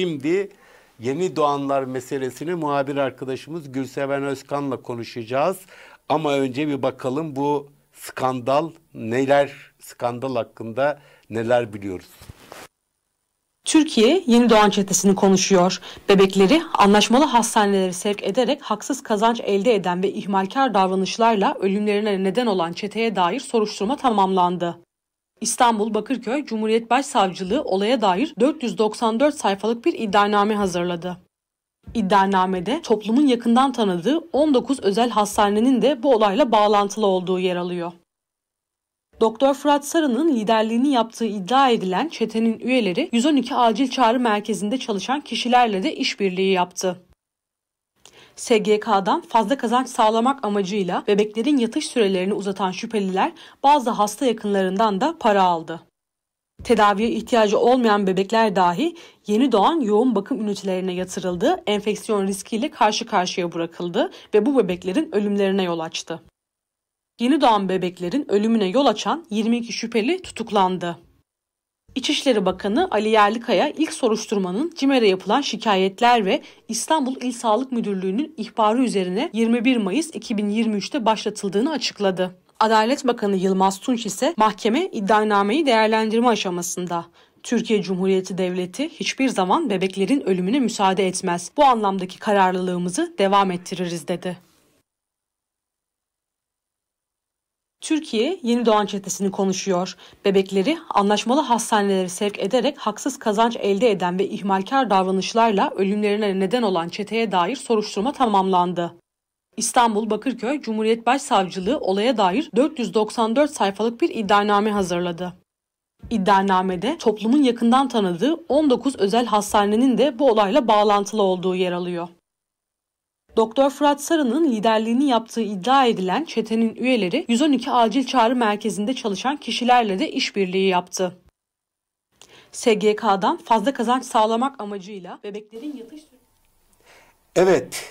Şimdi yeni doğanlar meselesini muhabir arkadaşımız Gülseven Özkan'la konuşacağız. Ama önce bir bakalım bu skandal neler, skandal hakkında neler biliyoruz. Türkiye yeni doğan çetesini konuşuyor. Bebekleri anlaşmalı hastanelere sevk ederek haksız kazanç elde eden ve ihmalkar davranışlarla ölümlerine neden olan çeteye dair soruşturma tamamlandı. İstanbul Bakırköy Cumhuriyet Başsavcılığı olaya dair 494 sayfalık bir iddianame hazırladı. İddianamede toplumun yakından tanıdığı 19 özel hastanenin de bu olayla bağlantılı olduğu yer alıyor. Doktor Fırat Sarı'nın liderliğini yaptığı iddia edilen çetenin üyeleri 112 acil çağrı merkezinde çalışan kişilerle de işbirliği yaptı. SGK'dan fazla kazanç sağlamak amacıyla bebeklerin yatış sürelerini uzatan şüpheliler bazı hasta yakınlarından da para aldı. Tedaviye ihtiyacı olmayan bebekler dahi yeni doğan yoğun bakım ünitelerine yatırıldı, enfeksiyon riskiyle karşı karşıya bırakıldı ve bu bebeklerin ölümlerine yol açtı. Yeni doğan bebeklerin ölümüne yol açan 22 şüpheli tutuklandı. İçişleri Bakanı Ali Yerlikaya ilk soruşturmanın CİMER'e yapılan şikayetler ve İstanbul İl Sağlık Müdürlüğü'nün ihbarı üzerine 21 Mayıs 2023'te başlatıldığını açıkladı. Adalet Bakanı Yılmaz Tunç ise mahkeme iddianameyi değerlendirme aşamasında. Türkiye Cumhuriyeti Devleti hiçbir zaman bebeklerin ölümüne müsaade etmez. Bu anlamdaki kararlılığımızı devam ettiririz dedi. Türkiye yeni doğan çetesini konuşuyor. Bebekleri anlaşmalı hastanelere sevk ederek haksız kazanç elde eden ve ihmalkar davranışlarla ölümlerine neden olan çeteye dair soruşturma tamamlandı. İstanbul Bakırköy Cumhuriyet Başsavcılığı olaya dair 494 sayfalık bir iddianame hazırladı. İddianamede toplumun yakından tanıdığı 19 özel hastanenin de bu olayla bağlantılı olduğu yer alıyor. Doktor Fırat Sarı'nın liderliğini yaptığı iddia edilen çetenin üyeleri 112 acil çağrı merkezinde çalışan kişilerle de işbirliği yaptı. SGK'dan fazla kazanç sağlamak amacıyla bebeklerin yatış Evet,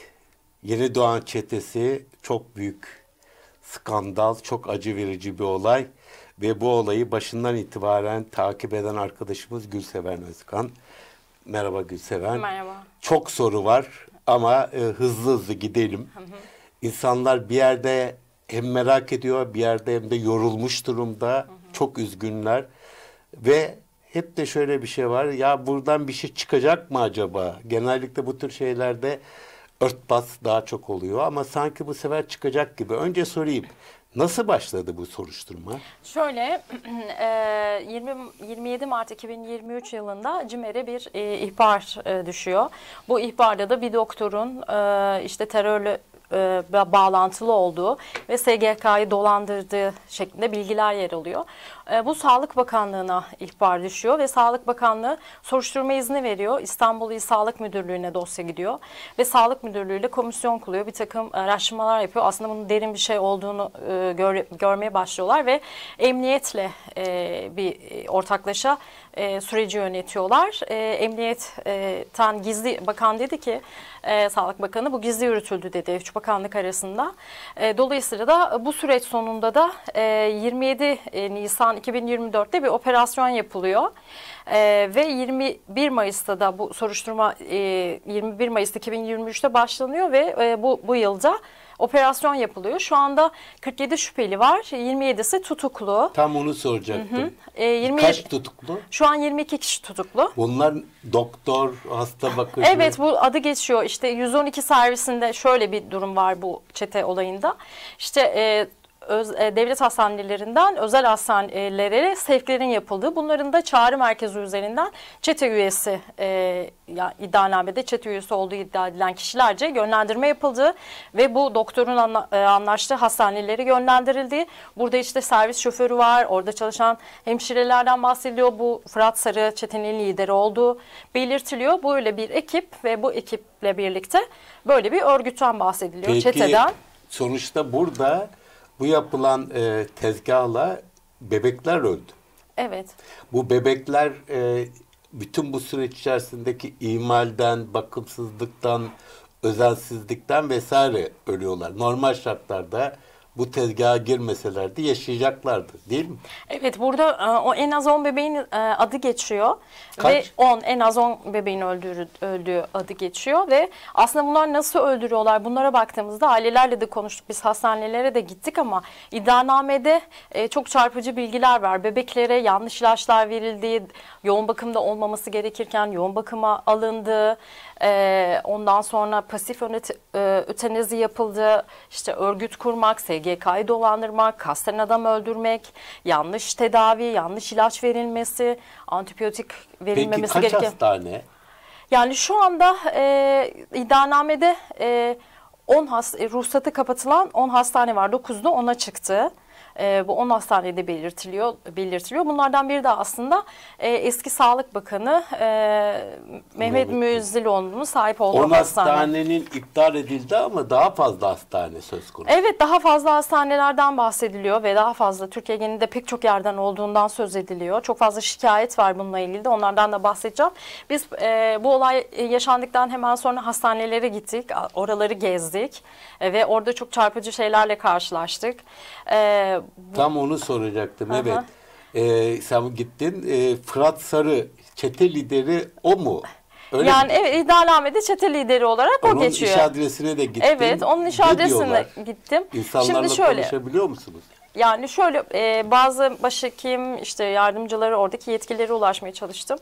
yeni doğan çetesi çok büyük skandal, çok acı verici bir olay ve bu olayı başından itibaren takip eden arkadaşımız Gülseven Özkan. Merhaba Gülseven. Merhaba. Çok soru var ama e, hızlı hızlı gidelim. Hı hı. İnsanlar bir yerde hem merak ediyor, bir yerde hem de yorulmuş durumda. Hı hı. Çok üzgünler. Ve hep de şöyle bir şey var. Ya buradan bir şey çıkacak mı acaba? Genellikle bu tür şeylerde örtbas daha çok oluyor ama sanki bu sefer çıkacak gibi. Önce sorayım. Nasıl başladı bu soruşturma? Şöyle, 20, 27 Mart 2023 yılında CİMER'e bir e, ihbar e, düşüyor. Bu ihbarda da bir doktorun e, işte terörle e, bağlantılı olduğu ve SGK'yı dolandırdığı şeklinde bilgiler yer alıyor. E, bu Sağlık Bakanlığı'na ihbar düşüyor ve Sağlık Bakanlığı soruşturma izni veriyor. İstanbul İl Sağlık Müdürlüğü'ne dosya gidiyor ve Sağlık Müdürlüğü ile komisyon kuruyor. Bir takım araştırmalar yapıyor. Aslında bunun derin bir şey olduğunu e, gör, görmeye başlıyorlar ve emniyetle e, bir ortaklaşa süreci yönetiyorlar. Emniyetten gizli bakan dedi ki Sağlık Bakanı bu gizli yürütüldü dedi üç bakanlık arasında. Dolayısıyla da bu süreç sonunda da e, 27 Nisan 2024'te bir operasyon yapılıyor. E, ve 21 Mayıs'ta da bu soruşturma e, 21 Mayıs 2023'te başlanıyor ve e, bu bu yılda operasyon yapılıyor. Şu anda 47 şüpheli var. 27'si tutuklu. Tam onu soracaktım. Hı hı. E, 20, Kaç tutuklu? Şu an 22 kişi tutuklu. Bunlar doktor, hasta bakıcı. Evet bu adı geçiyor. İşte 112 servisinde şöyle bir durum var bu çete olayında. İşte e, öz, e, devlet hastanelerinden özel hastanelere sevklerin yapıldığı, bunların da çağrı merkezi üzerinden çete üyesi e, ya, iddianamede çete üyesi olduğu iddia edilen kişilerce yönlendirme yapıldığı ve bu doktorun anla, e, anlaştığı hastanelere yönlendirildiği, burada işte servis şoförü var, orada çalışan hemşirelerden bahsediliyor. Bu Fırat Sarı çetenin lideri olduğu belirtiliyor. Böyle bir ekip ve bu ekiple birlikte böyle bir örgütten bahsediliyor, Peki, çeteden. sonuçta burada bu yapılan e, tezgahla bebekler öldü. Evet. Bu bebekler e, bütün bu süreç içerisindeki imalden, bakımsızlıktan, özensizlikten vesaire ölüyorlar. Normal şartlarda bu tezgaha girmeselerdi yaşayacaklardı değil mi? Evet burada e, o en az 10 bebeğin e, adı geçiyor. Kaç? Ve 10 en az 10 bebeğin öldüğü, öldüğü adı geçiyor ve aslında bunlar nasıl öldürüyorlar bunlara baktığımızda ailelerle de konuştuk biz hastanelere de gittik ama iddianamede e, çok çarpıcı bilgiler var. Bebeklere yanlış ilaçlar verildiği, yoğun bakımda olmaması gerekirken yoğun bakıma alındığı, e, ondan sonra pasif e, ötenezi yapıldı, işte örgüt kurmak, SGK'yı dolandırmak, kasten adam öldürmek, yanlış tedavi, yanlış ilaç verilmesi, antibiyotik Peki verilmemesi kaç gereken. hastane? Yani şu anda e, iddianamede e, 10 has, e, ruhsatı kapatılan 10 hastane var. 9'da 10'a çıktı. E, bu 10 hastanede belirtiliyor. belirtiliyor. Bunlardan biri de aslında e, eski Sağlık Bakanı e, Mehmet Müezziloğlu'nun sahip olduğu 10 hastane. hastanenin iptal edildi ama daha fazla hastane söz konusu. Evet daha fazla hastanelerden bahsediliyor ve daha fazla Türkiye genelinde pek çok yerden olduğundan söz ediliyor. Çok fazla şikayet var bununla ilgili de onlardan da bahsedeceğim. Biz e, bu olay yaşandıktan hemen sonra hastanelere gittik, oraları gezdik e, ve orada çok çarpıcı şeylerle karşılaştık. E, Tam onu soracaktım Aha. evet. Ee, sen gittin e, Fırat Sarı çete lideri o mu? Öyle yani mi? evet iddianamede çete lideri olarak o Onun geçiyor. iş adresine de gittin. Evet onun iş Ne adresine gittim. İnsanlarla Şimdi şöyle konuşabiliyor musunuz? Yani şöyle e, bazı başhekim işte yardımcıları oradaki yetkililere ulaşmaya çalıştım.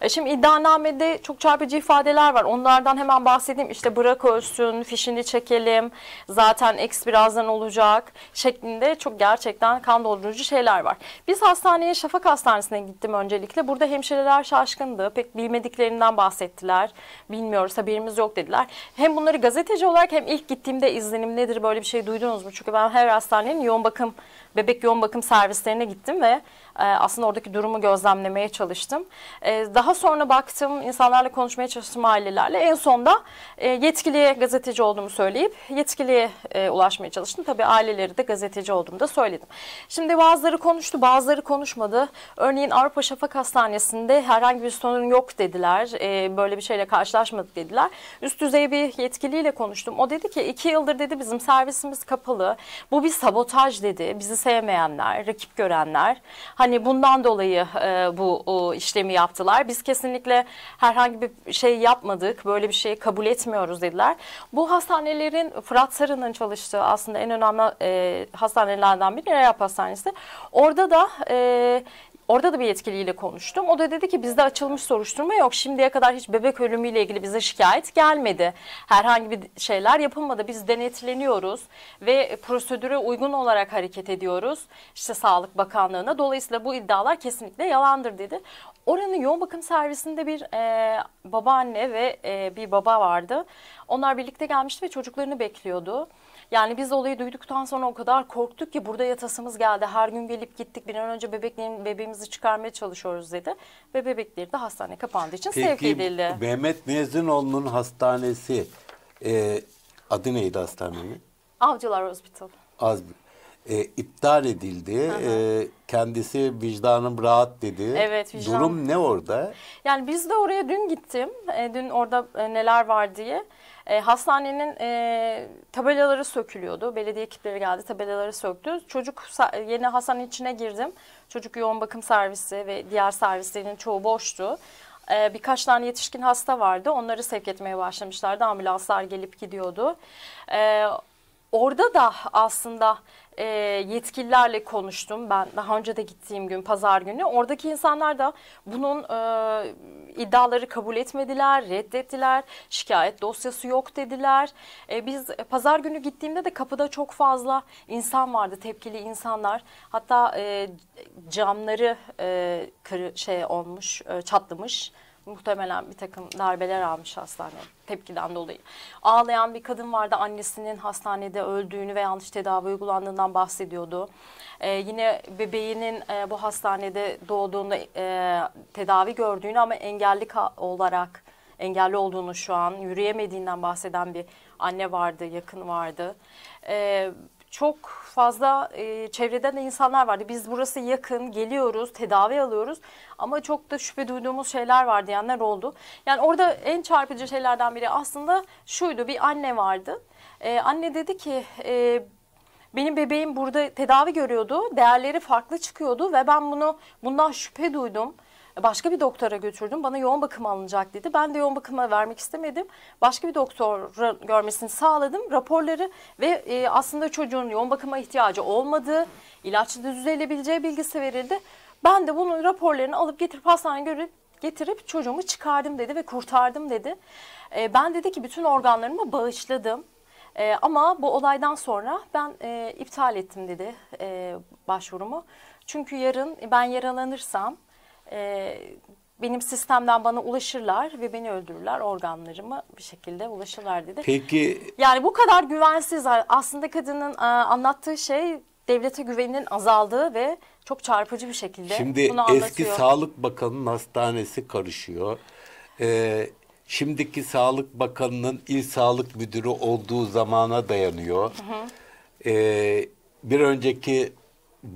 E, şimdi iddianamede çok çarpıcı ifadeler var. Onlardan hemen bahsedeyim. İşte bırak ölsün, fişini çekelim. Zaten eks birazdan olacak şeklinde çok gerçekten kan doldurucu şeyler var. Biz hastaneye Şafak Hastanesi'ne gittim öncelikle. Burada hemşireler şaşkındı. Pek bilmediklerinden bahsettiler. Bilmiyoruz haberimiz yok dediler. Hem bunları gazeteci olarak hem ilk gittiğimde izlenim nedir böyle bir şey duydunuz mu? Çünkü ben her hastanenin yoğun bakım bebek yoğun bakım servislerine gittim ve e, aslında oradaki durumu gözlemlemeye çalıştım. E, daha sonra baktım, insanlarla konuşmaya çalıştım ailelerle. En sonda e, yetkiliye gazeteci olduğumu söyleyip yetkiliye e, ulaşmaya çalıştım. Tabii aileleri de gazeteci olduğumu da söyledim. Şimdi bazıları konuştu, bazıları konuşmadı. Örneğin Avrupa Şafak Hastanesi'nde herhangi bir sorun yok dediler. E, böyle bir şeyle karşılaşmadık dediler. Üst düzey bir yetkiliyle konuştum. O dedi ki iki yıldır dedi bizim servisimiz kapalı. Bu bir sabotaj dedi. Bizi sevmeyenler, rakip görenler. Hani bundan dolayı e, bu o, işlemi yaptılar. Biz kesinlikle herhangi bir şey yapmadık. Böyle bir şeyi kabul etmiyoruz dediler. Bu hastanelerin Fırat Sarı'nın çalıştığı aslında en önemli e, hastanelerden biri Reyap Hastanesi. Orada da e, Orada da bir yetkiliyle konuştum. O da dedi ki bizde açılmış soruşturma yok. Şimdiye kadar hiç bebek ölümüyle ilgili bize şikayet gelmedi. Herhangi bir şeyler yapılmadı. Biz denetleniyoruz ve prosedüre uygun olarak hareket ediyoruz. İşte Sağlık Bakanlığı'na. Dolayısıyla bu iddialar kesinlikle yalandır dedi. Oranın yoğun bakım servisinde bir e, babaanne ve e, bir baba vardı. Onlar birlikte gelmişti ve çocuklarını bekliyordu. Yani biz olayı duyduktan sonra o kadar korktuk ki burada yatasımız geldi. Her gün gelip gittik bir an önce bebeklerin, bebeğimizi çıkarmaya çalışıyoruz dedi. Ve bebekleri de hastane kapandığı için sevk Peki edildi. Mehmet Mezinoğlu'nun hastanesi e, adı neydi hastanenin? Avcılar Hospital. Az e, iptal edildi. E, kendisi vicdanım rahat dedi. Evet, vicdan- Durum ne orada? Yani biz de oraya dün gittim. E, dün orada e, neler var diye. E, hastanenin e, tabelaları sökülüyordu. Belediye ekipleri geldi tabelaları söktü. Çocuk yeni hastanenin içine girdim. Çocuk yoğun bakım servisi ve diğer servislerin çoğu boştu. E, birkaç tane yetişkin hasta vardı. Onları sevk etmeye başlamışlardı. Ambulanslar gelip gidiyordu. E, Orada da aslında e, yetkililerle konuştum. Ben daha önce de gittiğim gün pazar günü. Oradaki insanlar da bunun e, iddiaları kabul etmediler, reddettiler. Şikayet dosyası yok dediler. E, biz pazar günü gittiğimde de kapıda çok fazla insan vardı, tepkili insanlar. Hatta e, camları e, kırı, şey olmuş, e, çatlamış. Muhtemelen bir takım darbeler almış hastane tepkiden dolayı. Ağlayan bir kadın vardı annesinin hastanede öldüğünü ve yanlış tedavi uygulandığından bahsediyordu. Ee, yine bebeğinin e, bu hastanede doğduğunda e, tedavi gördüğünü ama engelli olarak engelli olduğunu şu an yürüyemediğinden bahseden bir anne vardı, yakın vardı. Ee, çok fazla e, çevreden de insanlar vardı. Biz burası yakın, geliyoruz, tedavi alıyoruz ama çok da şüphe duyduğumuz şeyler var diyenler oldu. Yani orada en çarpıcı şeylerden biri aslında şuydu. Bir anne vardı. E, anne dedi ki e, benim bebeğim burada tedavi görüyordu. Değerleri farklı çıkıyordu ve ben bunu bundan şüphe duydum. Başka bir doktora götürdüm. Bana yoğun bakım alınacak dedi. Ben de yoğun bakıma vermek istemedim. Başka bir doktora görmesini sağladım. Raporları ve e, aslında çocuğun yoğun bakıma ihtiyacı olmadığı, ilaçla düzelebileceği bilgisi verildi. Ben de bunun raporlarını alıp getirip hastaneye görüp getirip çocuğumu çıkardım dedi ve kurtardım dedi. E, ben dedi ki bütün organlarımı bağışladım. E, ama bu olaydan sonra ben e, iptal ettim dedi e, başvurumu. Çünkü yarın ben yaralanırsam e, benim sistemden bana ulaşırlar ve beni öldürürler. Organlarımı bir şekilde ulaşırlar dedi. Peki Yani bu kadar güvensiz aslında kadının e, anlattığı şey devlete güveninin azaldığı ve çok çarpıcı bir şekilde Şimdi bunu anlatıyor. eski Sağlık Bakanı'nın hastanesi karışıyor. Ee, şimdiki Sağlık Bakanı'nın il sağlık müdürü olduğu zamana dayanıyor. Ee, bir önceki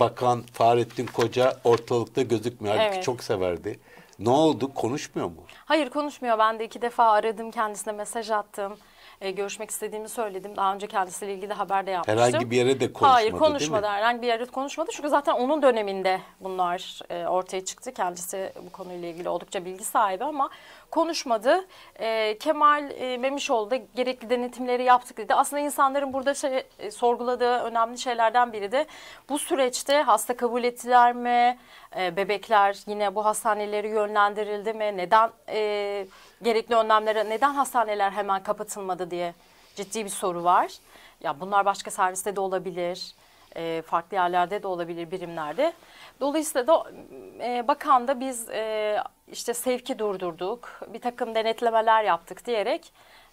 bakan Fahrettin Koca ortalıkta gözükmüyor. Halbuki Evet. çok severdi. Ne oldu? Konuşmuyor mu? Hayır konuşmuyor. Ben de iki defa aradım kendisine mesaj attım. E, görüşmek istediğimi söyledim. Daha önce kendisiyle ilgili de haber de yapmıştım. Herhangi bir yere de konuşmadı Hayır değil mi? konuşmadı. Herhangi bir yerde konuşmadı. Çünkü zaten onun döneminde bunlar e, ortaya çıktı. Kendisi bu konuyla ilgili oldukça bilgi sahibi ama konuşmadı. E, Kemal e, Memişoğlu da gerekli denetimleri yaptık dedi. Aslında insanların burada şey, e, sorguladığı önemli şeylerden biri de bu süreçte hasta kabul ettiler mi? E, bebekler yine bu hastanelere yönlendirildi mi? Neden e, gerekli önlemlere neden hastaneler hemen kapatılmadı diye ciddi bir soru var. Ya bunlar başka serviste de olabilir, e, farklı yerlerde de olabilir birimlerde. Dolayısıyla da e, bakan da biz e, işte sevki durdurduk, bir takım denetlemeler yaptık diyerek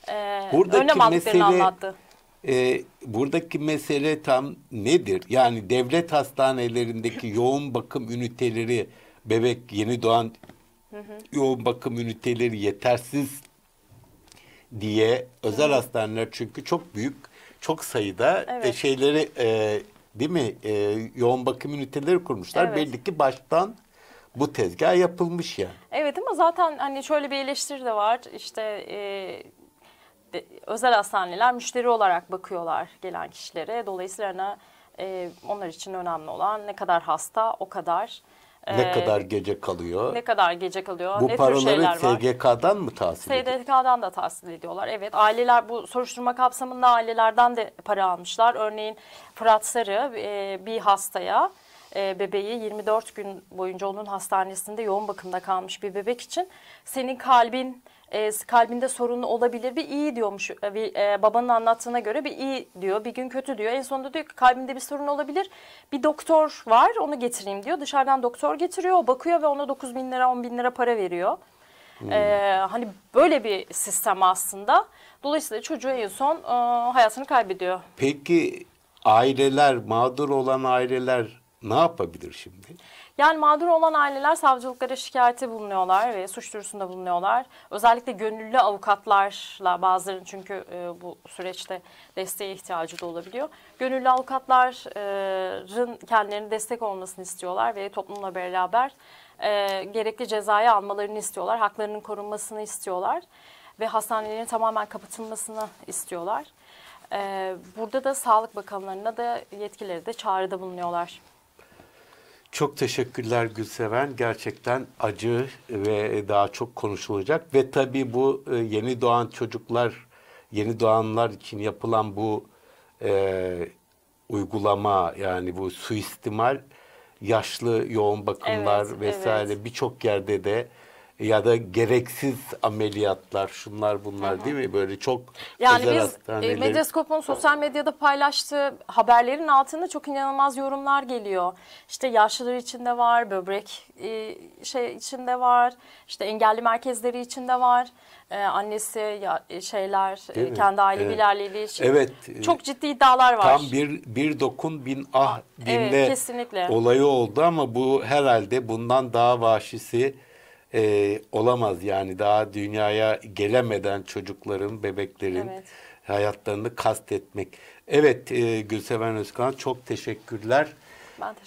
e, Buradaki önlem aldıklarını mesele- anlattı. Ee, buradaki mesele tam nedir? Yani devlet hastanelerindeki yoğun bakım üniteleri, bebek yeni doğan yoğun bakım üniteleri yetersiz diye özel hastaneler çünkü çok büyük, çok sayıda Evet. e, şeyleri e, değil mi? E, yoğun bakım üniteleri kurmuşlar. Evet. Belli ki baştan bu tezgah yapılmış yani. Evet ama zaten hani şöyle bir eleştiri de var. İşte e, de- özel hastaneler müşteri olarak bakıyorlar gelen kişilere. Dolayısıyla e, onlar için önemli olan ne kadar hasta o kadar. Ne e, kadar gece kalıyor? ne kadar gece kalıyor, bu ne paraları. SGK'dan mı tahsil ediyor? SDK'dan da tahsil ediyorlar. Evet aileler bu soruşturma kapsamında ailelerden de para almışlar. Örneğin Fırat Sarı e, bir hastaya e, bebeği 24 gün boyunca onun hastanesinde yoğun bakımda kalmış bir bebek için senin kalbin e, kalbinde sorun olabilir bir iyi diyormuş E, bir, e, babanın anlattığına göre bir iyi diyor bir gün kötü diyor en sonunda diyor ki kalbinde bir sorun olabilir bir doktor var onu getireyim diyor dışarıdan doktor getiriyor o bakıyor ve ona 9 bin lira 10 bin lira para veriyor. Ee, hani böyle bir sistem aslında. Dolayısıyla çocuğu en son e, hayatını kaybediyor. Peki aileler, mağdur olan aileler ne yapabilir şimdi? Yani mağdur olan aileler savcılıklara şikayeti bulunuyorlar ve suç duyurusunda bulunuyorlar. Özellikle gönüllü avukatlarla bazılarının çünkü e, bu süreçte desteğe ihtiyacı da olabiliyor. Gönüllü avukatların kendilerine destek olmasını istiyorlar ve toplumla beraber e, gerekli cezayı almalarını istiyorlar. Haklarının korunmasını istiyorlar ve hastanelerin tamamen kapatılmasını istiyorlar. E, burada da Sağlık Bakanlarına da yetkileri de çağrıda bulunuyorlar. Çok teşekkürler Gülseven. Gerçekten acı ve daha çok konuşulacak. Ve tabii bu e, yeni doğan çocuklar, yeni doğanlar için yapılan bu e, uygulama yani bu suistimal yaşlı yoğun bakımlar Evet, vesaire evet. birçok yerde de ya da gereksiz ameliyatlar şunlar bunlar değil mi? Böyle çok Yani özel biz e, Medyascope'un sosyal medyada paylaştığı haberlerin altında çok inanılmaz yorumlar geliyor. İşte yaşlılar içinde var, böbrek e, şey içinde var, işte engelli merkezleri içinde var. E, annesi ya, e, şeyler e, kendi aile Evet. bilaleriyle ilişkin. Evet, e, Çok ciddi iddialar var. Tam bir bir dokun bin ah Evet, dinle kesinlikle. olayı oldu ama bu herhalde bundan daha vahşisi e, olamaz yani daha dünyaya gelemeden çocukların bebeklerin Evet. hayatlarını kastetmek. Evet e, Gülseven Özkan çok teşekkürler. Ben teşekkür